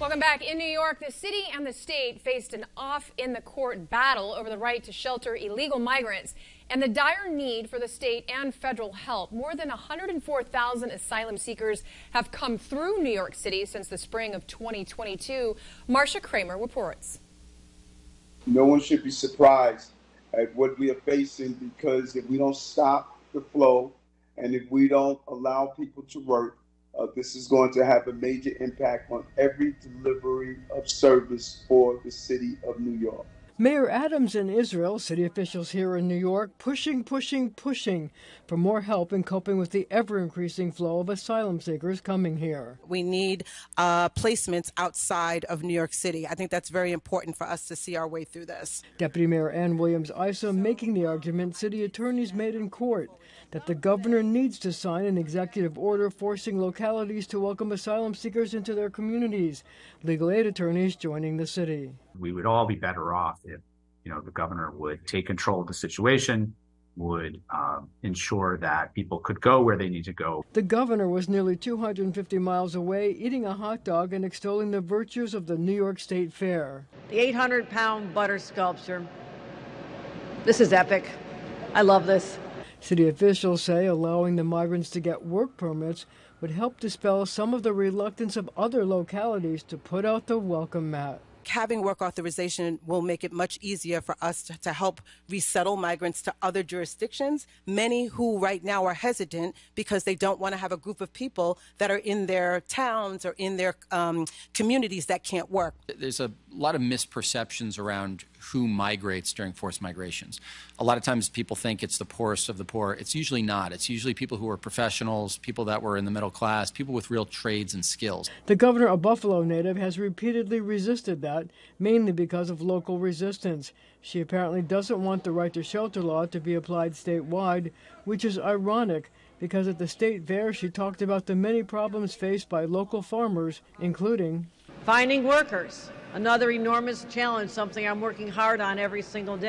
Welcome back. In New York, the city and the state faced an off in the court battle over the right to shelter illegal migrants and the dire need for the state and federal help. More than 104,000 asylum seekers have come through New York City since the spring of 2022. Marcia Kramer reports. No one should be surprised at what we are facing because if we don't stop the flow and if we don't allow people to work, uh, this is going to have a major impact on every delivery of service for the city of New York. Mayor Adams and Israel, city officials here in New York, pushing, pushing, pushing for more help in coping with the ever increasing flow of asylum seekers coming here. We need uh, placements outside of New York City. I think that's very important for us to see our way through this. Deputy Mayor Anne Williams Isom making the argument city attorneys made in court that the governor needs to sign an executive order forcing localities to welcome asylum seekers into their communities. Legal aid attorneys joining the city. We would all be better off if, you know, the governor would take control of the situation, would um, ensure that people could go where they need to go. The governor was nearly 250 miles away, eating a hot dog and extolling the virtues of the New York State Fair. The 800 pound butter sculpture. This is epic. I love this. City officials say allowing the migrants to get work permits would help dispel some of the reluctance of other localities to put out the welcome mat having work authorization will make it much easier for us to, to, help resettle migrants to other jurisdictions, many who right now are hesitant because they don't want to have a group of people that are in their towns or in their um, communities that can't work. There's a lot of misperceptions around who migrates during forced migrations. A lot of times people think it's the poorest of the poor. It's usually not. It's usually people who are professionals, people that were in the middle class, people with real trades and skills. The governor, a Buffalo native, has repeatedly resisted that, mainly because of local resistance. She apparently doesn't want the right to shelter law to be applied statewide, which is ironic because at the state fair she talked about the many problems faced by local farmers, including finding workers. Another enormous challenge, something I'm working hard on every single day.